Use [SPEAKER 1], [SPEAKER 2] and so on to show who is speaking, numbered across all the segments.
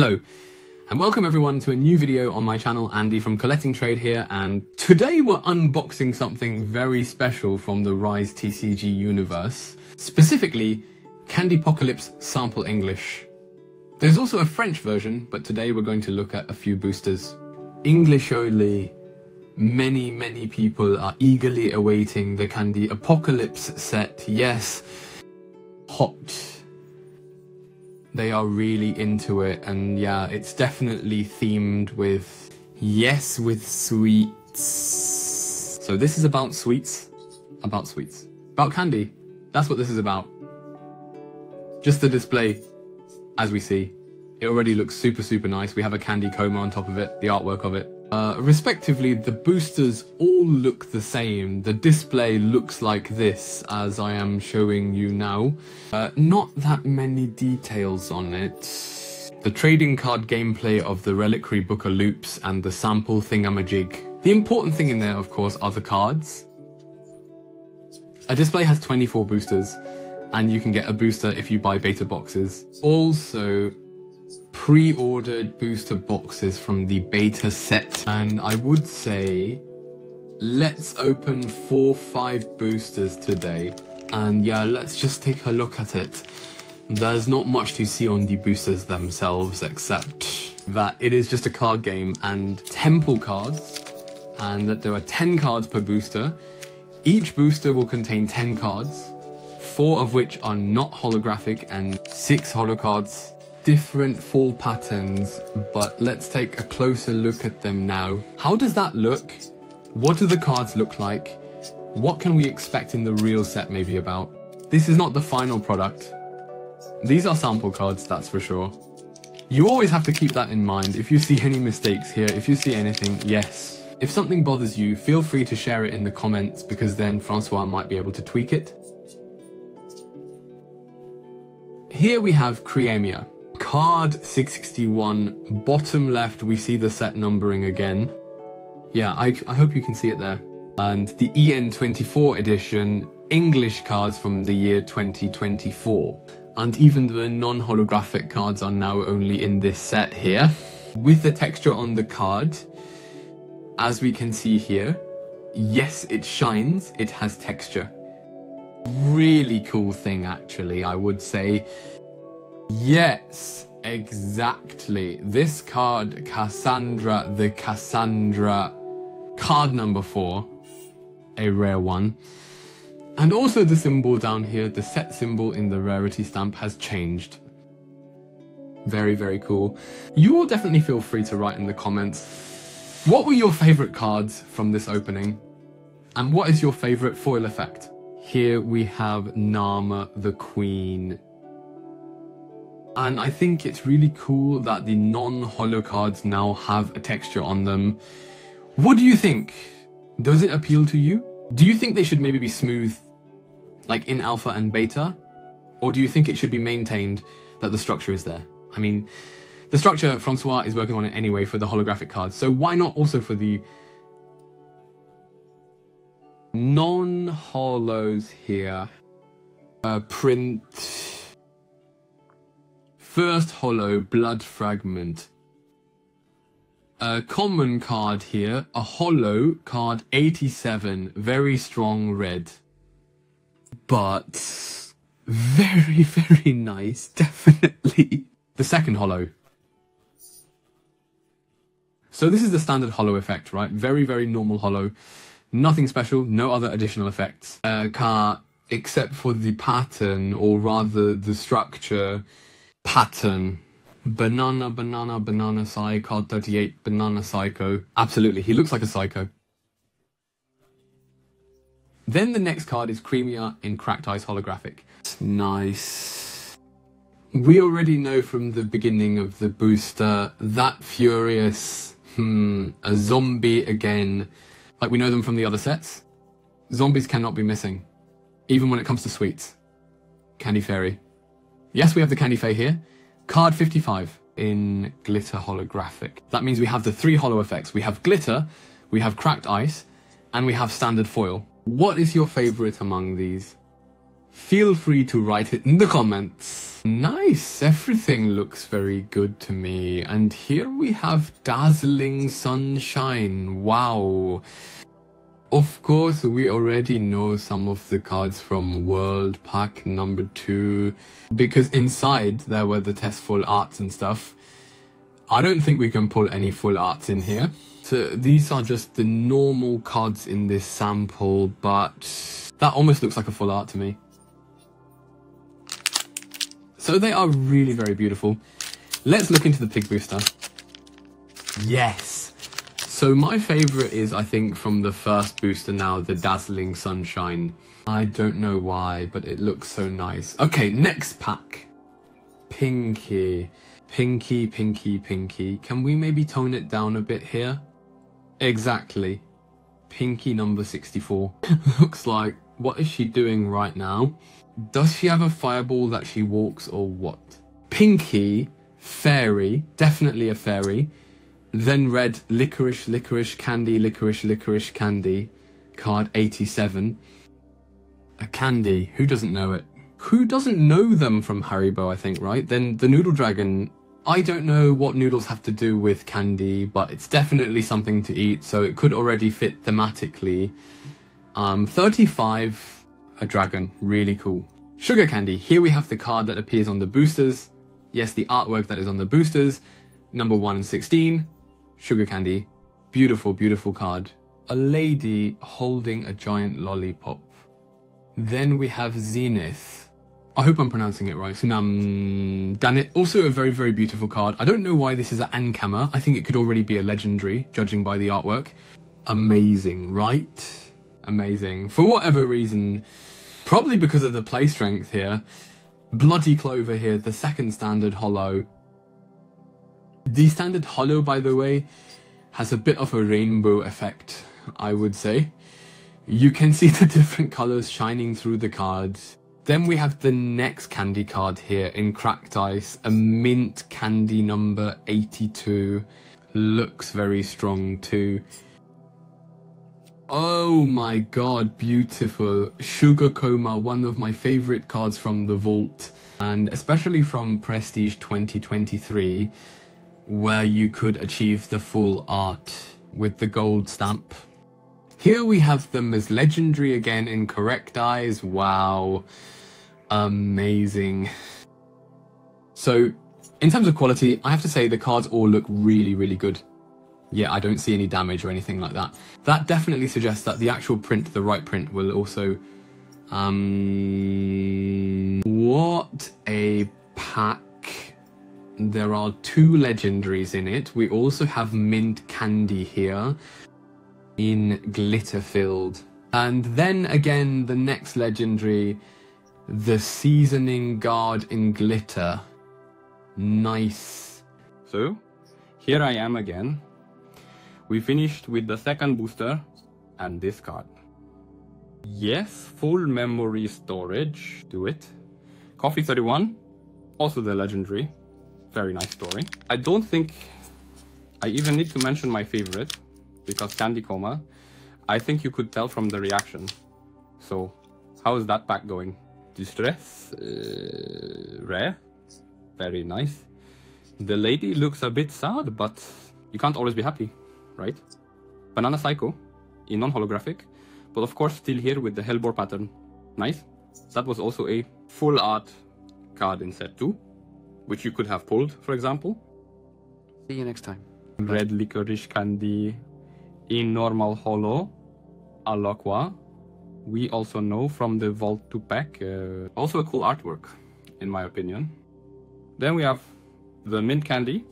[SPEAKER 1] Hello, and welcome everyone to a new video on my channel, Andy from CollectnTrade here, and today we're unboxing something very special from the Rise TCG universe, specifically Candypocalypse Sample English. There's also a French version, but today we're going to look at a few boosters. English only. Many, many people are eagerly awaiting the Candy Apocalypse set. Yes, hot they are really into it and yeah it's definitely themed with yes with sweets. So this is about sweets. About sweets. About candy. That's what this is about. Just the display as we see. It already looks super super nice. We have a candy coma on top of it the artwork of it uh, respectively, the boosters all look the same. The display looks like this, as I am showing you now. Uh, not that many details on it. The trading card gameplay of the Reliquary Book of Loops and the sample thingamajig. The important thing in there, of course, are the cards. A display has 24 boosters, and you can get a booster if you buy beta boxes. Also, pre-ordered booster boxes from the beta set. And I would say let's open four five boosters today. And yeah let's just take a look at it. There's not much to see on the boosters themselves except that it is just a card game and temple cards and that there are 10 cards per booster. Each booster will contain 10 cards four of which are not holographic and six holo cards different fall patterns, but let's take a closer look at them now. How does that look? What do the cards look like? What can we expect in the real set maybe about? This is not the final product. These are sample cards, that's for sure. You always have to keep that in mind. If you see any mistakes here, if you see anything, yes. If something bothers you, feel free to share it in the comments because then Francois might be able to tweak it. Here we have Creamia. Card 661, bottom left, we see the set numbering again. Yeah, I, I hope you can see it there. And the EN24 edition, English cards from the year 2024. And even the non-holographic cards are now only in this set here. With the texture on the card, as we can see here, yes, it shines, it has texture. Really cool thing, actually, I would say. Yes, exactly. This card, Cassandra, the Cassandra, card number four, a rare one. And also the symbol down here, the set symbol in the rarity stamp has changed. Very, very cool. You will definitely feel free to write in the comments, what were your favorite cards from this opening? And what is your favorite foil effect? Here we have Nama the Queen and I think it's really cool that the non-holo cards now have a texture on them. What do you think? Does it appeal to you? Do you think they should maybe be smooth, like in alpha and beta? Or do you think it should be maintained that the structure is there? I mean, the structure, Francois is working on it anyway for the holographic cards, so why not also for the non-holos here? Uh, print First holo blood fragment. A common card here, a holo card 87, very strong red. But very, very nice, definitely. The second holo. So this is the standard holo effect, right? Very, very normal holo. Nothing special, no other additional effects. Uh, card, except for the pattern, or rather the structure, pattern. Banana, banana, banana, psy, card 38, banana psycho. Absolutely, he looks like a psycho. Then the next card is Creamia in Cracked Ice Holographic. Nice. We already know from the beginning of the booster that Furious, hmm, a zombie again. Like we know them from the other sets. Zombies cannot be missing, even when it comes to sweets. Candy Fairy. Yes, we have the Candy Fay here. Card 55 in glitter holographic. That means we have the three holo effects. We have glitter, we have cracked ice, and we have standard foil. What is your favorite among these? feel free to write it in the comments. Nice, everything looks very good to me. And here we have Dazzling Sunshine. Wow. Of course, we already know some of the cards from World Pack number two, because inside there were the test full arts and stuff. I don't think we can pull any full arts in here. So these are just the normal cards in this sample, but that almost looks like a full art to me. So they are really very beautiful. Let's look into the pig booster. Yes. So my favorite is, I think, from the first booster now, the Dazzling Sunshine. I don't know why, but it looks so nice. Okay, next pack. Pinky. Pinky, pinky, pinky. Can we maybe tone it down a bit here? Exactly. Pinky number 64. Looks like, what is she doing right now? Does she have a fireball that she walks or what? Pinky, fairy, definitely a fairy. Then red, licorice, licorice, candy, licorice, licorice, candy. Card 87. A candy, who doesn't know it? Who doesn't know them from Haribo, I think, right? Then the Noodle Dragon I don't know what noodles have to do with candy, but it's definitely something to eat, so it could already fit thematically. Um, 35, a dragon, really cool. Sugar candy, here we have the card that appears on the boosters. Yes, the artwork that is on the boosters. Number 1 and 16, sugar candy. Beautiful, beautiful card. A lady holding a giant lollipop. Then we have Zenith. I hope I'm pronouncing it right. Sunam Danit. Also a very, very beautiful card. I don't know why this is an uncommon. I think it could already be a legendary, judging by the artwork. Amazing, right? Amazing. For whatever reason, probably because of the play strength here, Bloody Clover here, the second standard holo. The standard holo, by the way, has a bit of a rainbow effect, I would say. You can see the different colors shining through the cards. Then we have the next candy card here in cracked ice, a mint candy number 82. Looks very strong too. Oh my god, beautiful. Sugar Coma, one of my favorite cards from the vault, and especially from Prestige 2023, where you could achieve the full art with the gold stamp. Here we have them as legendary again in cracked ice. Wow amazing. So, in terms of quality, I have to say the cards all look really, really good. Yeah, I don't see any damage or anything like that. That definitely suggests that the actual print, the right print, will also... Um, what a pack. There are two legendaries in it. We also have Mint Candy here in glitter filled. And then again, the next legendary the seasoning guard in glitter. Nice.
[SPEAKER 2] So, here I am again. We finished with the second booster and this card. Yes, full memory storage. Do it. Coffee 31, also the legendary. Very nice story. I don't think I even need to mention my favorite because Candy Coma. I think you could tell from the reaction. So, how is that pack going? distress. Uh, rare. Very nice. The lady looks a bit sad, but you can't always be happy, right? Banana Psycho in non-holographic, but of course still here with the Hellbore pattern. Nice. That was also a full art card in set 2, which you could have pulled, for example.
[SPEAKER 1] See you next time.
[SPEAKER 2] Red licorice candy in normal holo, Alokwa, we also know from the Vault 2 pack. Uh, also a cool artwork, in my opinion. Then we have the Mint Candy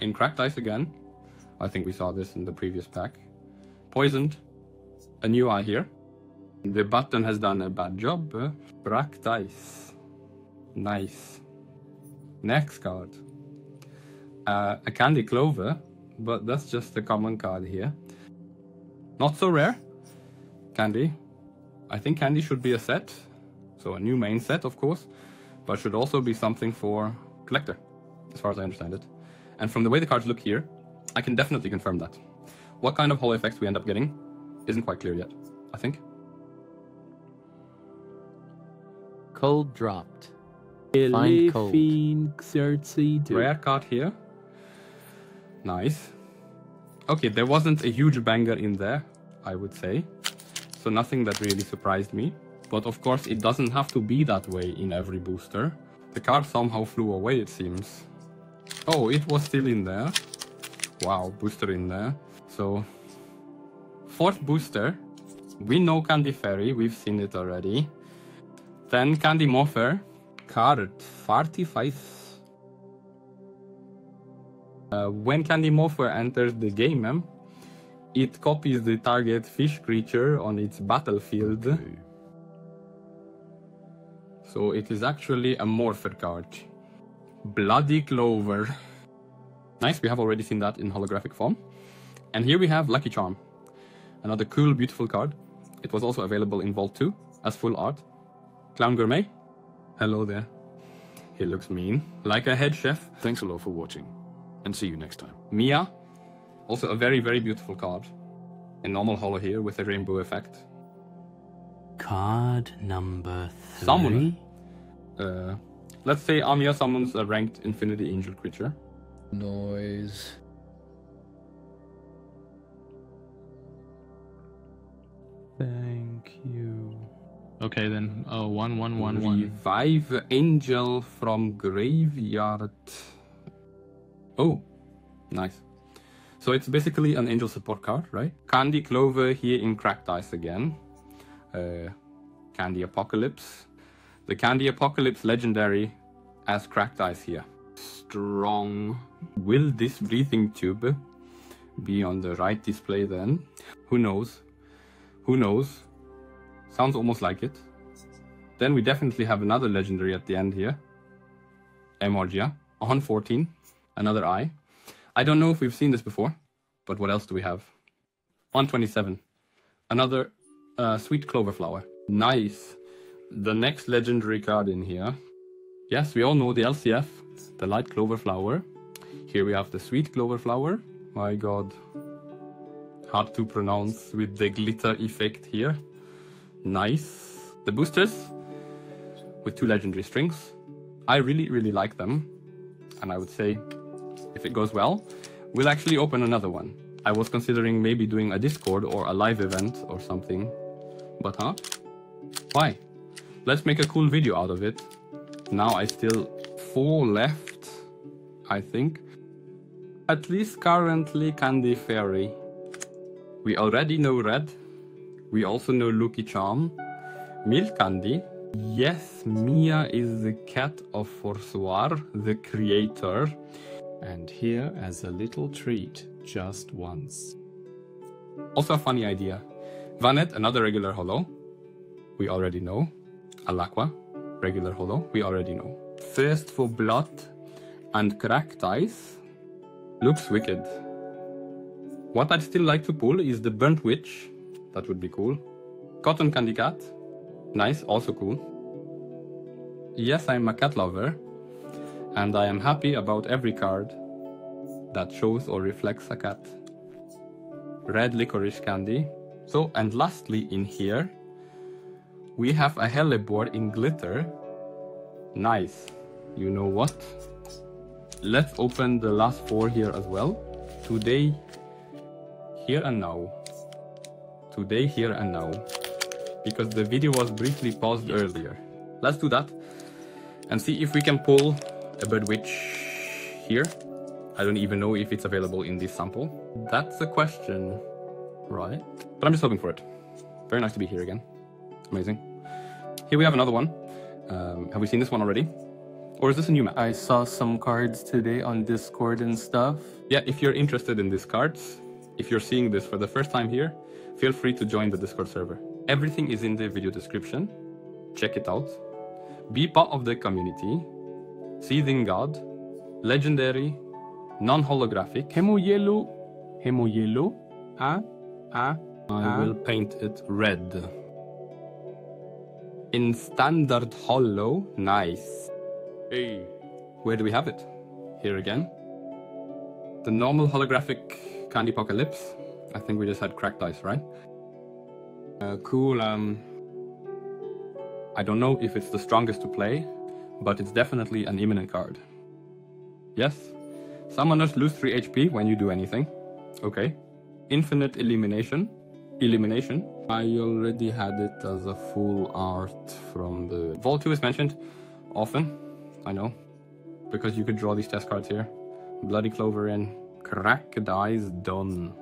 [SPEAKER 2] in Cracked Ice again. I think we saw this in the previous pack. Poisoned, a new eye here. The button has done a bad job. Uh, cracked Ice. Nice. Next card. Uh, a Candy Clover, but that's just a common card here. Not so rare. Candy, I think Candy should be a set, so a new main set, of course, but should also be something for collector, as far as I understand it. And from the way the cards look here, I can definitely confirm that. What kind of holo effects we end up getting isn't quite clear yet, I think.
[SPEAKER 3] Cold dropped. Find cold.
[SPEAKER 2] Elephine Xerxes. Rare card here. Nice. Okay, there wasn't a huge banger in there, I would say. So nothing that really surprised me. But of course, it doesn't have to be that way in every booster. The card somehow flew away, it seems. Oh, it was still in there. Wow, booster in there. So, fourth booster. We know Candy Fairy, we've seen it already. Then Candy Card 45. Uh, when Candy Morpher enters the game, um, it copies the target fish creature on its battlefield. So it is actually a Morpher card. Bloody Clover. Nice, we have already seen that in holographic form. And here we have Lucky Charm. Another cool, beautiful card. It was also available in Vault 2 as full art. Clown Gourmet. Hello there. He looks mean. Like a head chef.
[SPEAKER 4] Thanks a lot for watching, and see you next time.
[SPEAKER 2] Mia. Also a very, very beautiful card. A normal holo here with a rainbow effect.
[SPEAKER 3] Card number three.
[SPEAKER 2] Summon. Uh, let's say Amia summons a ranked Infinity Angel creature.
[SPEAKER 4] Noise.
[SPEAKER 2] Thank you.
[SPEAKER 1] Okay, then. Oh, one, one, one, one.
[SPEAKER 2] Revive Angel from Graveyard. Oh, nice. So it's basically an angel support card, right? Candy Clover here in Cracked Ice again. Uh, Candy Apocalypse. The Candy Apocalypse legendary as Cracked Ice here. Strong. Will this breathing tube be on the right display then? Who knows? Who knows? Sounds almost like it. Then we definitely have another legendary at the end here. Emorgia on 14. Another eye. I don't know if we've seen this before, but what else do we have? On 27. Another uh, sweet clover flower. Nice. The next legendary card in here. Yes, we all know the LCF, the light clover flower. Here we have the sweet clover flower. My god. Hard to pronounce with the glitter effect here. Nice. The boosters with two legendary strings. I really, really like them. And I would say, if it goes well, we'll actually open another one. I was considering maybe doing a Discord or a live event or something. But huh? Why? Let's make a cool video out of it. Now I still four left, I think. At least currently Candy Fairy. We already know Red. We also know Lucky Charm. Milk Candy. Yes, Mia is the cat of Francois, the creator.
[SPEAKER 5] And here as a little treat, just once.
[SPEAKER 2] Also a funny idea. Vanet, another regular holo. We already know. Alakwa, regular holo. We already know. Thirst for blood and cracked ice. Looks wicked. What I'd still like to pull is the burnt witch. That would be cool. Cotton candy cat. Nice, also cool. Yes, I'm a cat lover. And I am happy about every card that shows or reflects a cat. Red licorice candy. So, and lastly in here, we have a hellebore in glitter. Nice. You know what? Let's open the last four here as well. Today, here and now. Today, here and now. Because the video was briefly paused earlier. Let's do that and see if we can pull a bird witch here. I don't even know if it's available in this sample. That's a question, right? But I'm just hoping for it. Very nice to be here again. Amazing. Here we have another one. Um, have we seen this one already? Or is this a new map?
[SPEAKER 6] I saw some cards today on Discord and stuff.
[SPEAKER 2] Yeah, if you're interested in these cards, if you're seeing this for the first time here, feel free to join the Discord server. Everything is in the video description. Check it out. Be part of the community. Seething God, Legendary, non-holographic.
[SPEAKER 6] Hemo yellow. Hemo yellow. Ah, ah.
[SPEAKER 2] I
[SPEAKER 6] Ah.
[SPEAKER 2] will paint it red. In standard holo, nice.
[SPEAKER 4] Hey.
[SPEAKER 2] Where do we have it? Here again. The normal holographic Candy Apocalypse. I think we just had cracked ice, right? Uh, cool, um...
[SPEAKER 6] I don't know if it's the strongest to play, but it's definitely an imminent card. Yes, summoners lose 3 HP when you do anything. Okay. Infinite elimination. Elimination. I already had it as a full art from the... Vault 2 is mentioned often, I know, because you could draw these test cards here. Bloody Clover in. Cracked Ice done.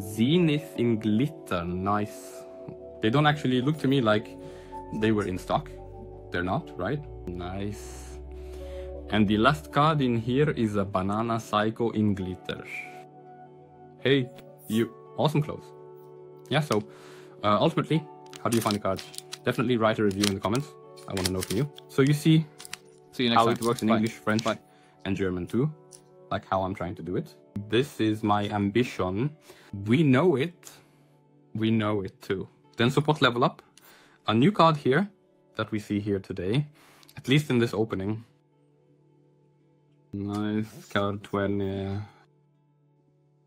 [SPEAKER 6] Zenith in glitter, nice. They don't actually look to me like they were in stock. They're not, right? Nice. And the last card in here is a Banana Psycho in glitter. Hey, you. Awesome clothes. Yeah, so uh, ultimately, how do you find the cards? Definitely write a review in the comments. I want to know from you. So you see
[SPEAKER 7] See you next
[SPEAKER 6] how
[SPEAKER 7] time.
[SPEAKER 6] it works in
[SPEAKER 7] Bye.
[SPEAKER 6] English, French,
[SPEAKER 7] Bye.
[SPEAKER 6] and German too. Like how I'm trying to do it. This is my ambition. We know it. We know it too. Then support level up. A new card here that we see here today, at least in this opening. Nice card 20.
[SPEAKER 2] Uh,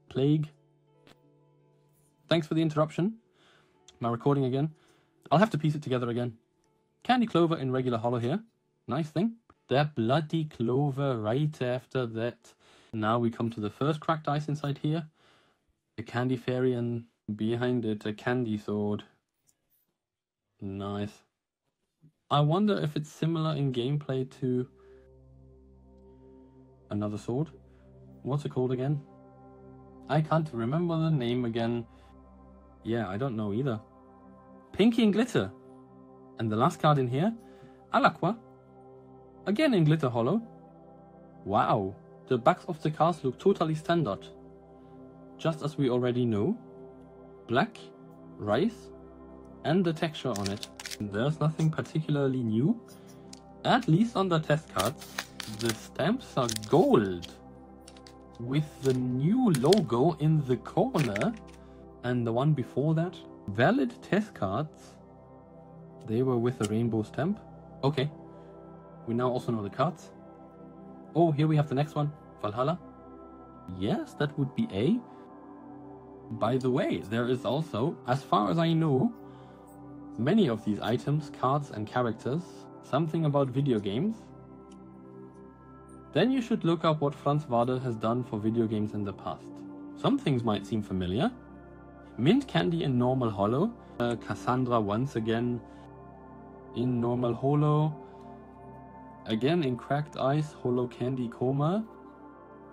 [SPEAKER 2] plague. Thanks for the interruption. My recording again. I'll have to piece it together again. Candy Clover in regular holo here. Nice thing. That bloody clover right after that. Now we come to the first cracked ice inside here. A candy fairy and behind it a candy sword. Nice. I wonder if it's similar in gameplay to another sword. What's it called again? I can't remember the name again. Yeah, I don't know either. Pinky and Glitter. And the last card in here, Alaqua. Again in Glitter Holo. Wow, the backs of the cards look totally standard. Just as we already know. Black, rice, and the texture on it. There's nothing particularly new. At least on the test cards, the stamps are gold with the new logo in the corner and the one before that valid test cards they were with a rainbow stamp okay we now also know the cards oh here we have the next one valhalla yes that would be a by the way there is also as far as i know many of these items cards and characters something about video games then you should look up what Franz Wader has done for video games in the past. Some things might seem familiar. Mint Candy in Normal Holo. Uh, Cassandra once again in Normal Holo. Again in Cracked Ice, Holo Candy Coma.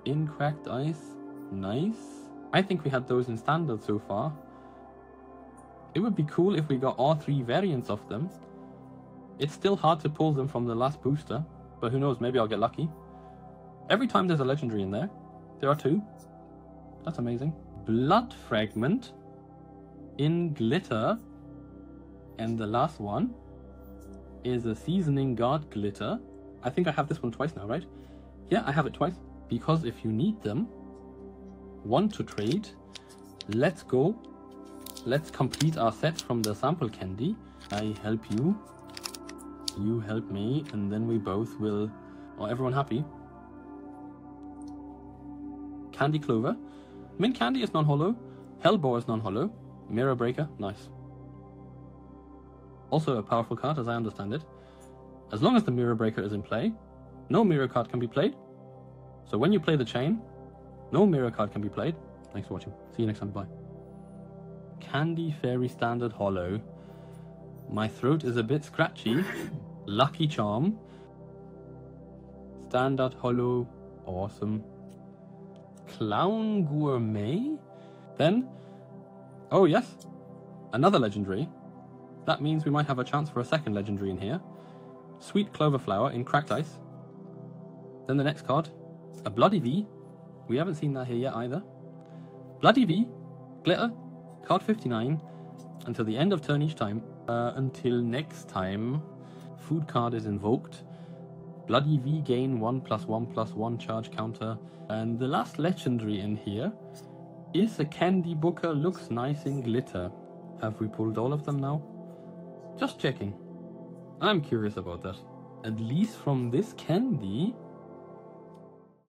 [SPEAKER 2] In Cracked Ice. Nice. I think we had those in Standard so far. It would be cool if we got all three variants of them. It's still hard to pull them from the last booster, but who knows, maybe I'll get lucky. Every time there's a legendary in there, there are two. That's amazing. Blood Fragment in Glitter. And the last one is a Seasoning Guard Glitter. I think I have this one twice now, right? Yeah, I have it twice. Because if you need them, want to trade, let's go. Let's complete our set from the sample candy. I help you. You help me, and then we both will. Are everyone happy? Candy Clover. Mint Candy is non-holo. Hellebore is non-holo. Mirror Breaker, nice. Also a powerful card, as I understand it. As long as the Mirror Breaker is in play, no mirror card can be played. So when you play the chain, no mirror card can be played. Thanks for watching. See you next time. Bye. Candy Fairy Standard Holo. My throat is a bit scratchy. Lucky Charm. Standard Holo. Awesome. Clown Gourmet. Then, oh yes, another legendary. That means we might have a chance for a second legendary in here. Sweet Clover Flower in Cracked Ice. Then the next card, a Bloody V. We haven't seen that here yet either. Bloody V, Glitter, card 59, until the end of turn each time. Uh, until next time, food card is invoked. Bloody V gain 1 plus 1 plus 1 charge counter. And the last legendary in here is a Candy Booker. Looks nice in glitter. Have we pulled all of them now? Just checking. I'm curious about that. At least from this candy,